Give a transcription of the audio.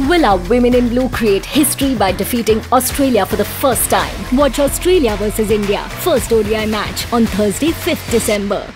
Will our women in blue create history by defeating Australia for the first time? Watch Australia vs India, first ODI match on Thursday, 5th December.